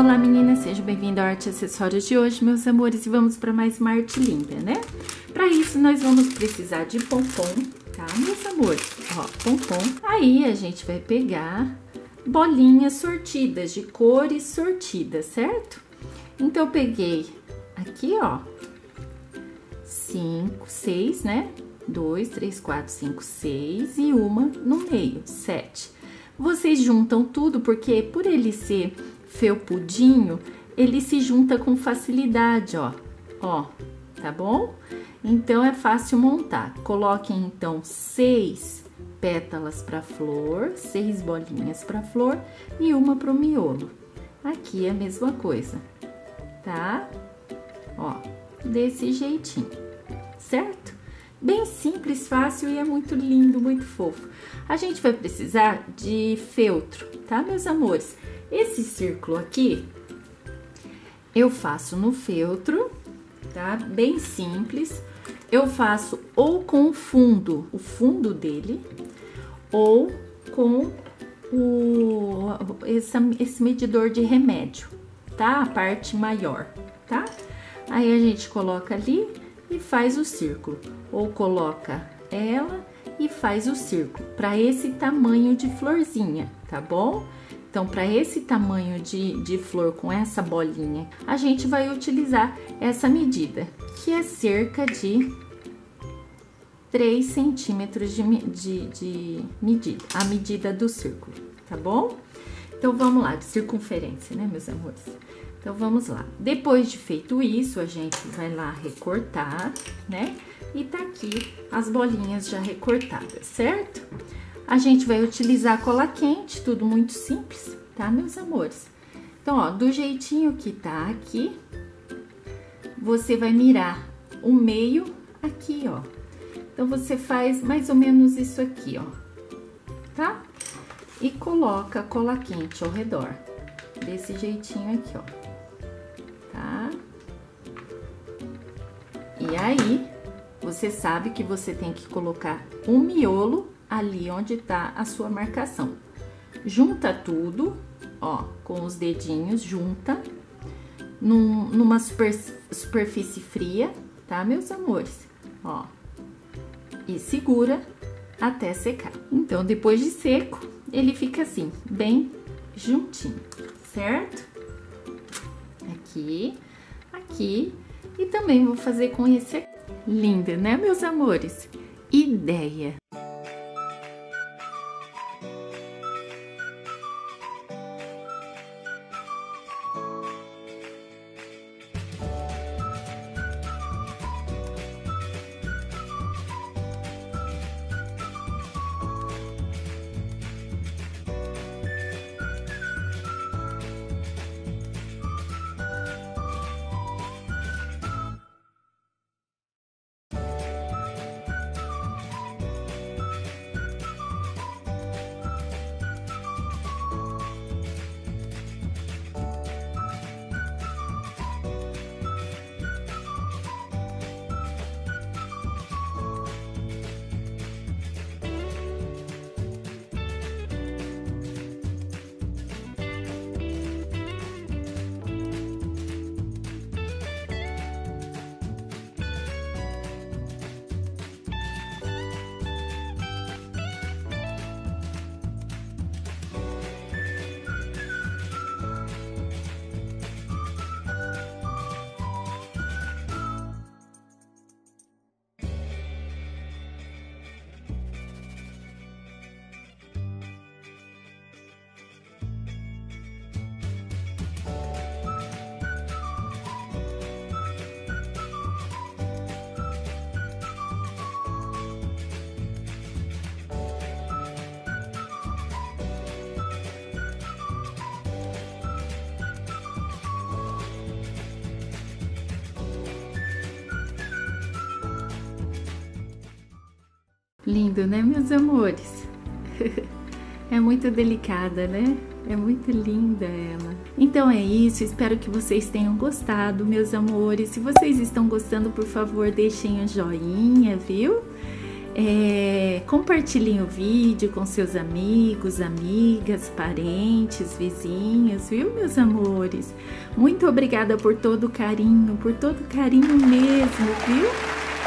Olá meninas, sejam bem-vindas ao Arte Acessórios de hoje, meus amores, e vamos para mais uma arte linda, né? Para isso, nós vamos precisar de pompom, tá, meus amores? Ó, pompom. Aí, a gente vai pegar bolinhas sortidas, de cores sortidas, certo? Então, eu peguei aqui, ó, cinco, seis, né? Dois, três, quatro, cinco, seis e uma no meio, sete. Vocês juntam tudo, porque por ele ser felpudinho, ele se junta com facilidade, ó. Ó, tá bom? Então, é fácil montar. Coloquem, então, seis pétalas para flor, seis bolinhas para flor e uma para o miolo. Aqui é a mesma coisa, tá? Ó, desse jeitinho, certo? Bem simples, fácil e é muito lindo, muito fofo. A gente vai precisar de feltro, tá, meus amores? Esse círculo aqui, eu faço no feltro, tá? Bem simples. Eu faço ou com o fundo, o fundo dele, ou com o, esse, esse medidor de remédio, tá? A parte maior, tá? Aí a gente coloca ali e faz o círculo. Ou coloca ela e faz o círculo, para esse tamanho de florzinha, tá bom? Então, para esse tamanho de, de flor com essa bolinha, a gente vai utilizar essa medida, que é cerca de 3 centímetros de, de, de medida, a medida do círculo, tá bom? Então, vamos lá, de circunferência, né, meus amores? Então, vamos lá. Depois de feito isso, a gente vai lá recortar, né? E tá aqui as bolinhas já recortadas, certo? A gente vai utilizar cola quente, tudo muito simples, tá, meus amores? Então, ó, do jeitinho que tá aqui, você vai mirar o meio aqui, ó. Então, você faz mais ou menos isso aqui, ó, tá? E coloca cola quente ao redor, desse jeitinho aqui, ó, tá? E aí, você sabe que você tem que colocar um miolo ali onde tá a sua marcação. Junta tudo, ó, com os dedinhos, junta num, numa super, superfície fria, tá, meus amores? Ó, e segura até secar. Então, depois de seco, ele fica assim, bem juntinho, certo? Aqui, aqui, e também vou fazer com esse aqui. Linda, né, meus amores? Ideia! Lindo, né, meus amores? é muito delicada, né? É muito linda ela. Então é isso, espero que vocês tenham gostado, meus amores. Se vocês estão gostando, por favor, deixem um joinha, viu? É, compartilhem o vídeo com seus amigos, amigas, parentes, vizinhos, viu, meus amores? Muito obrigada por todo o carinho, por todo o carinho mesmo, viu?